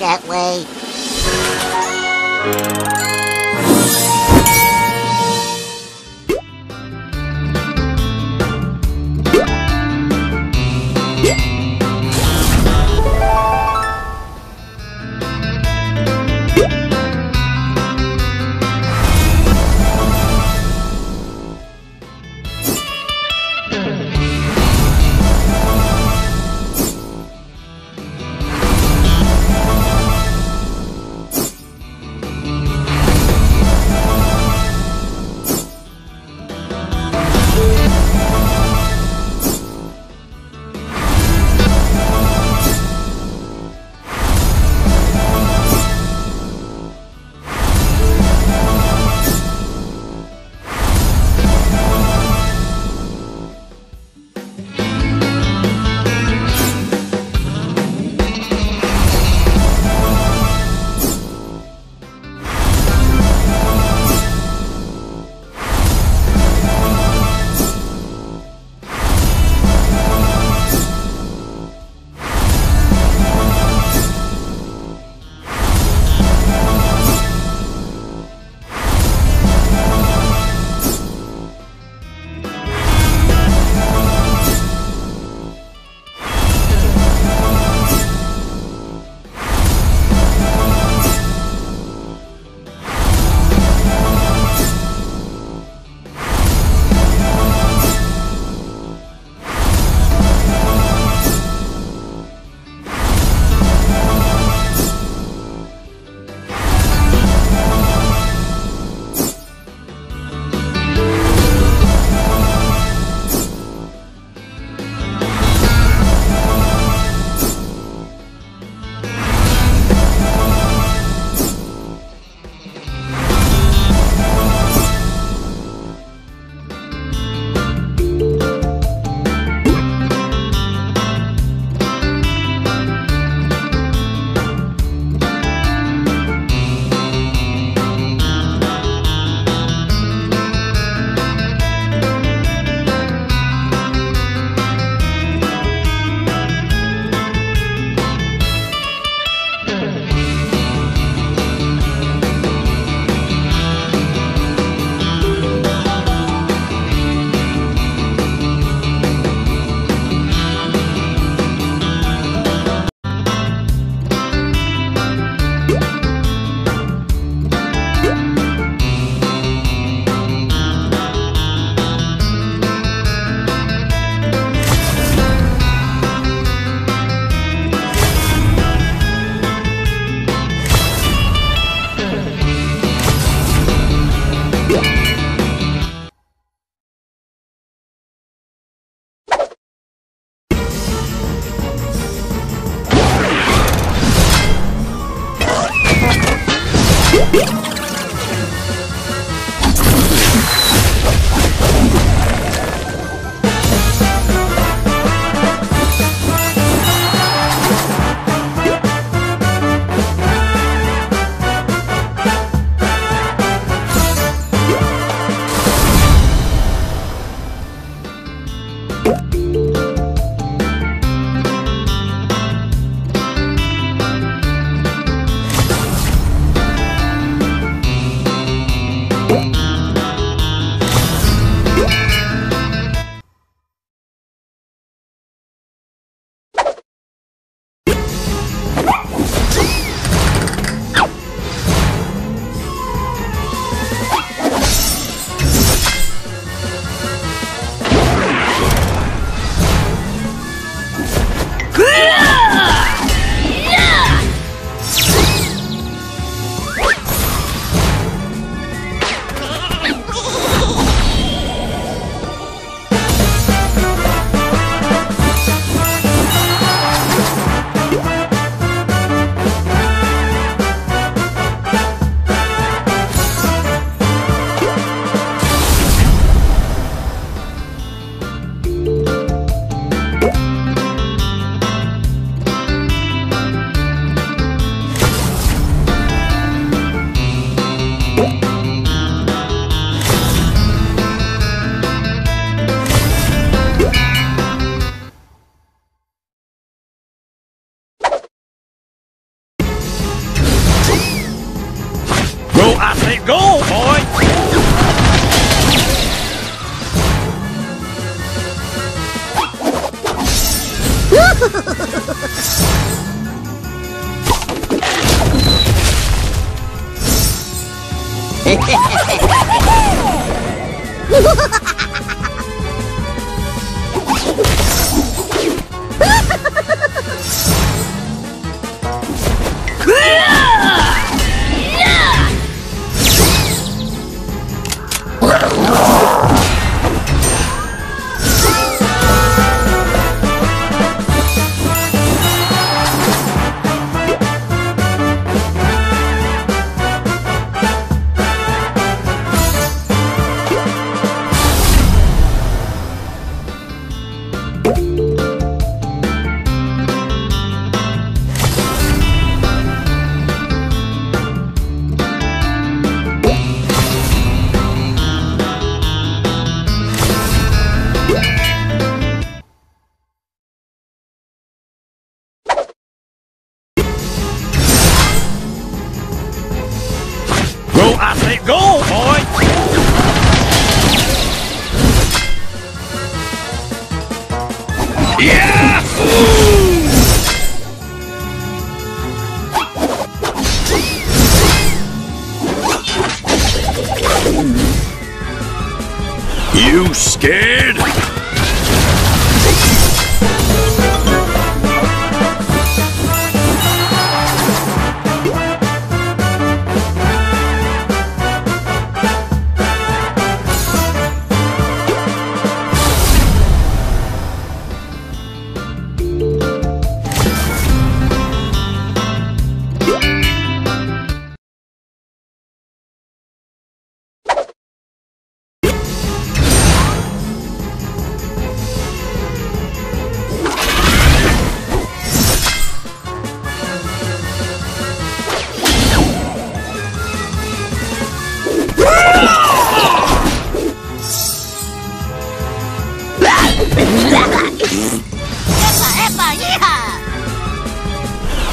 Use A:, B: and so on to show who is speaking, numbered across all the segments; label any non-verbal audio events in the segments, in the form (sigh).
A: that way.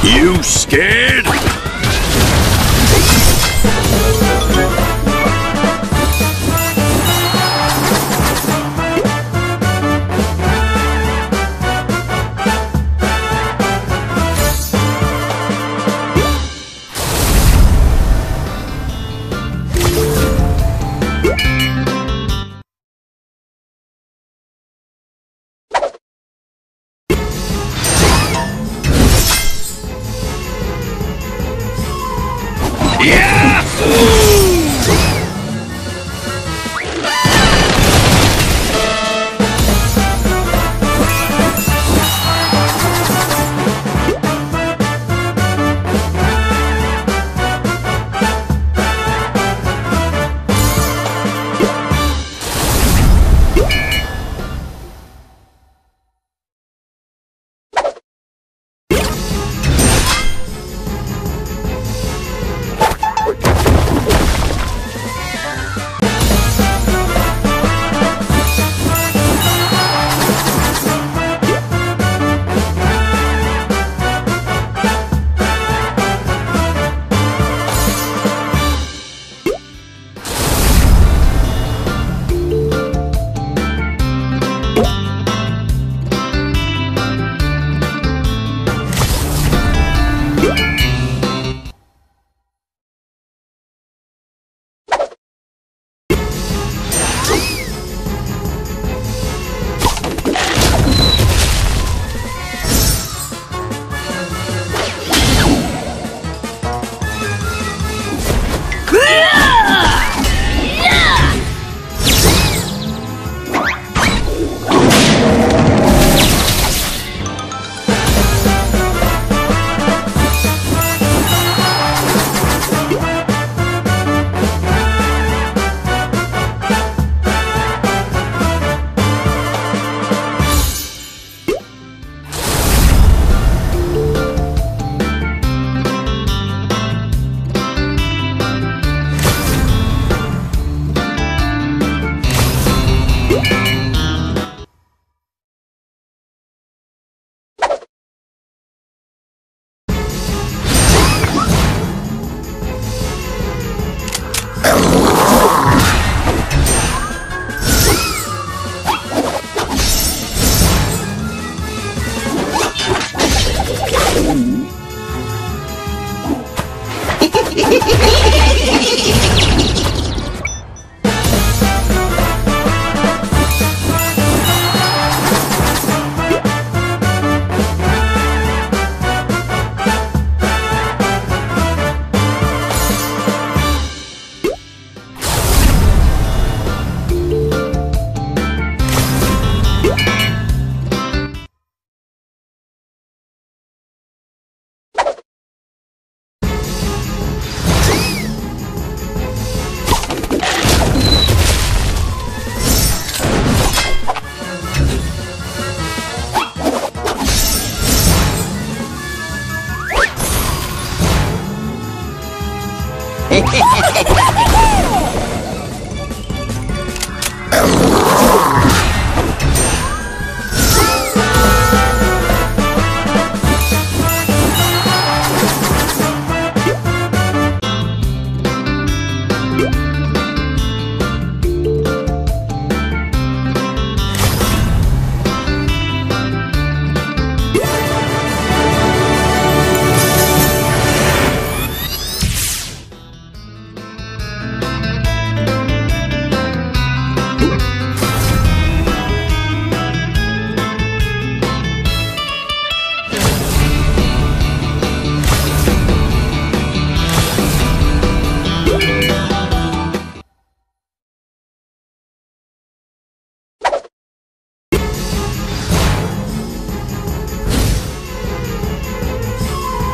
B: You scared?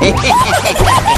B: Beep. (laughs)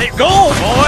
B: It go, boy!